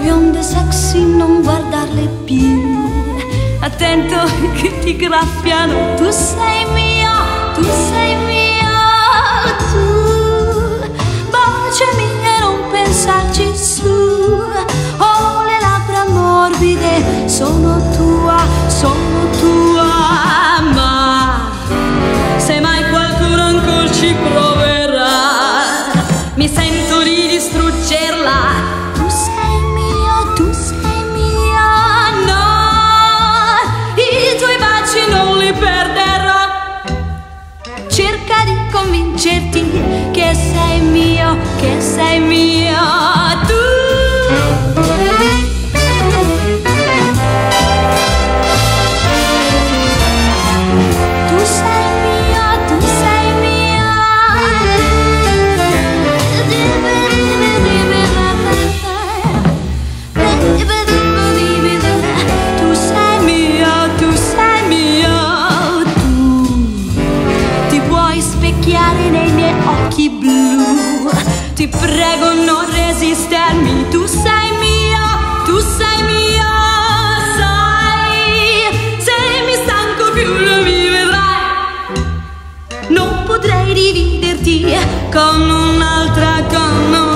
bionde sexy non guardarle più. Attento che ti graffiano, tu sei mio, tu sei mio, tu. Baciami e non pensarci su. Ho le labbra morbide, sono tua, sono tua, ma se mai qualcuno ancora ci proverà, mi sento convincerti che sei mio, che sei mio. Ti prego non resistermi, tu sei mia, tu sei mia, sai, se mi stanco più non vivrai. Non potrei dividerti con un'altra, con un'altra.